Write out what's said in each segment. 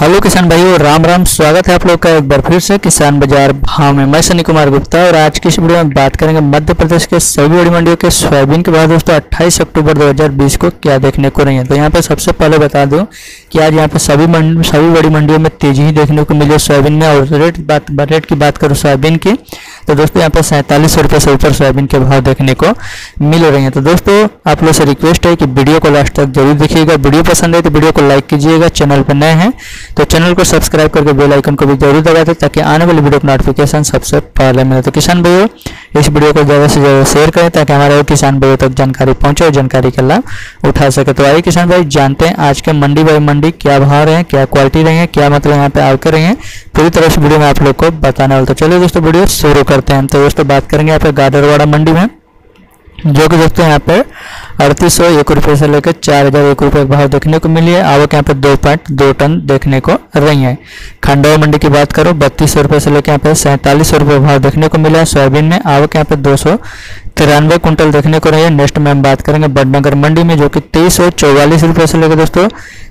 Hello किसान भाइयों, राम राम, स्वागत है आप लोग का एक बार फिर से किसान बाज़ार। भाव में, मैं सनी कुमार गुप्ता और आज की इस वीडियो में बात करेंगे मध्य प्रदेश के सभी बड़ी मंडियों के सोयाबीन के बाद दोस्तों 28 अक्टूबर 2020 को क्या देखने को रही है? तो यहाँ पे सबसे पहले बता दूँ कि आज यहाँ पे सभी सभी बड़ी मंडियों में तेज़ी ही देखने को मिली सोयाबीन में। और रेट बात, रेट की बात करूँ सोयाबीन की तो दोस्तों, यहाँ पर सैंतालीस रुपये से ऊपर सोयाबीन के भाव देखने को मिल रहे हैं। तो दोस्तों, आप लोग से रिक्वेस्ट है कि वीडियो को लास्ट तक ज़रूर देखिएगा। वीडियो पसंद है तो वीडियो को लाइक कीजिएगा, चैनल पर नए हैं तो चैनल को सब्सक्राइब करके बेल आइकन को भी ज़रूर दबा दें ताकि आने वाली वीडियो का नोटिफिकेशन सबसे पहले मिले। तो किसान भाइयों, इस वीडियो को ज़्यादा से ज़्यादा शेयर करें ताकि हमारे किसान भाइयों तक जानकारी पहुँचे और जानकारी का लाभ उठा सके। तो आइए किसान भाई, जानते हैं आज के मंडी बाई मंडी क्या भाव रहे हैं, क्या क्वालिटी रहे हैं, क्या मतलब यहाँ पे आकर रहे हैं। पूरी तरह से वीडियो में आप लोग को बताने वाले तो चलिए दोस्तों, वीडियो शुरू करते हैं। तो दोस्तों बात करेंगे यहाँ पे गाडरवाड़ा मंडी में, जो कि दोस्तों यहाँ पर अड़तीस सौ एक रुपये से लेकर चार हज़ार एक रुपये भाव देखने को मिली है। आवक यहाँ पे दो पॉइंट दो टन देखने को रही है। खंडवा मंडी की बात करो, बत्तीस सौ रुपये से लेकर यहाँ पे सैंतालीस सौ रुपये भाव देखने को मिला है। सोयाबीन में आवक यहाँ पे दो सौ तिरानवे कुंटल देखने को रही है। नेक्स्ट में हम बात करेंगे बडनगर मंडी में, जो कि तेईस सौ चौवालीस रुपये से लेकर दोस्तों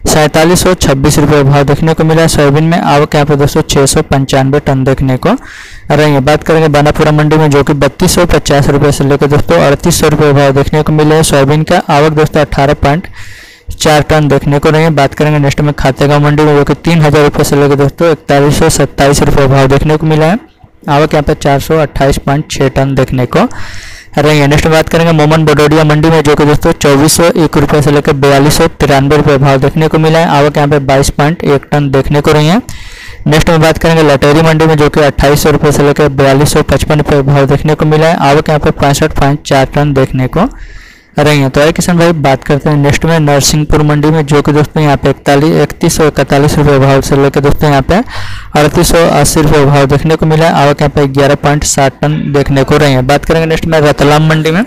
सैंतालीस सौ छब्बीस रुपये भाव देखने को मिला है। सोयाबीन में आवक यहाँ पे दोस्तों छः सौ पंचानवे टन देखने को रही बात करेंगे बानापुरा मंडी में, जो कि बत्तीस सौ पचास रुपये से लेकर दोस्तों अड़तीस सौ रुपये भाव देखने को मिले हैं। सोयाबीन का आवक दोस्तों अठारह पॉइंट चार टन देखने को रही है बात करेंगे नेक्स्ट में खातेगांव मंडी में, जो कि तीन हज़ार रुपये से लेकर दोस्तों इकतालीस सौ सत्ताईस रुपये भाव देखने को मिला है। आवक यहाँ पे चार सौ अट्ठाईस पॉइंट छः टन देखने को रही है नेक्स्ट बात करेंगे मोमन बडोडिया मंडी में, जो कि दोस्तों चौबीस सौ एक रुपये से लेकर बयालीस सौ तिरानवे रुपये भाव देखने को मिला है। आवक यहाँ पे बाईस पॉइंट एक टन देखने को रही है। नेक्स्ट में बात करेंगे लटेरी मंडी में, जो कि अट्ठाईस सौ रुपये से लेकर बयालीस सौ पचपन रुपये भाव देखने को मिला है। आवक यहाँ पे पैंसठ पॉइंट चार टन देखने को रही है। तो आइए किसान भाई बात करते हैं नेक्स्ट में नरसिंहपुर मंडी में, जो कि दोस्तों यहाँ पे इकतालीस, इकतीस सौ इकतालीस रुपये भाव से लेकर दोस्तों यहाँ पे अड़तीस सौ अस्सी रुपये भाव देखने को मिला है। आवक यहाँ पे ग्यारह पॉइंट सात टन देखने को रही है। बात करेंगे नेक्स्ट में रतलाम मंडी में।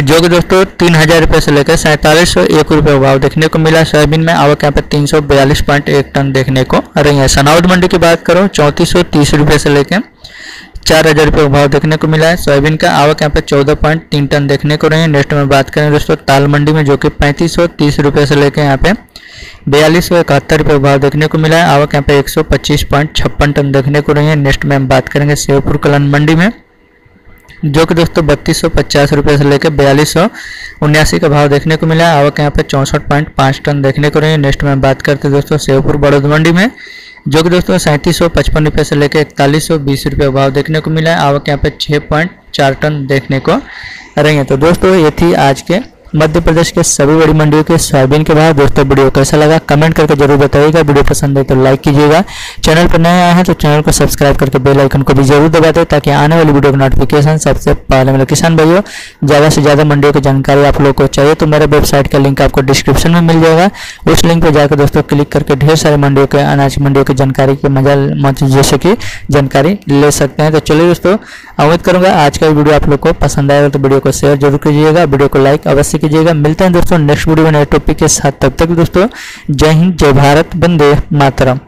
जो कि दोस्तों तीन हज़ार रुपये से लेकर सैंतालीस सौ एक रुपये भाव देखने को मिला। सोयाबीन में आवक यहाँ पे तीन सौ बयालीस पॉइंट एक टन देखने को रही है। सनाउद मंडी की बात करो, चौंतीस सौ तीस रुपये से लेकर चार हज़ार रुपये भाव देखने को मिला है। सोयाबीन का आवक यहाँ पे चौदह पॉइंट तीन टन देखने को रही है। नेक्स्ट में बात करें दोस्तों ताल मंडी में, जो कि पैंतीस सौ तीस रुपये से लेकर यहाँ पे बयालीस सौ इकहत्तर रुपये भाव देखने को मिला है। आवक यहाँ पे एक सौ पच्चीस पॉइंट छप्पन टन देखने को रही है। नेक्स्ट में हम बात करेंगे सेवपुर कलन मंडी में। जो कि दोस्तों बत्तीस सौ पचास रुपये से लेकर बयालीस सौ उन्यासी का भाव देखने को मिला आवक यहाँ पे चौंसठ पॉइंट पाँच टन देखने को रही नेक्स्ट में बात करते हैं दोस्तों सेवपुर बड़ौद मंडी में, जो कि दोस्तों सैंतीस सौ पचपन रुपये से लेकर इकतालीस सौ बीस रुपये भाव देखने को मिला है। आवक यहाँ पे छः पॉइंट चार टन देखने को रही है। तो दोस्तों ये थी आज के मध्य प्रदेश के सभी बड़ी मंडियों के सोयाबीन के बाद दोस्तों वीडियो कैसा लगा? कमेंट करके ज़रूर बताइएगा। वीडियो पसंद है तो लाइक कीजिएगा। चैनल पर नए आए हैं तो चैनल को सब्सक्राइब करके बेल आइकन को भी ज़रूर दबा दें ताकि आने वाली वीडियो का नोटिफिकेशन सबसे पहले मिले किसान भाइयों, ज़्यादा से ज़्यादा मंडियों की जानकारी आप लोग को चाहिए तो मेरे वेबसाइट का लिंक आपको डिस्क्रिप्शन में मिल जाएगा। उस लिंक पर जाकर दोस्तों क्लिक करके ढेर सारे मंडियों के, अनाज मंडियों की जानकारी की मज़ा जैसे कि जानकारी ले सकते हैं। तो चलिए दोस्तों, उम्मीद करूँगा आज का वीडियो आप लोग को पसंद आएगा तो वीडियो को शेयर ज़रूर कीजिएगा। वीडियो को लाइक अवश्य कीजिएगा। मिलते हैं दोस्तों नेक्स्ट वीडियो में नए टॉपिक के साथ। तब तक दोस्तों, जय हिंद, जय भारत बंदे मातरम।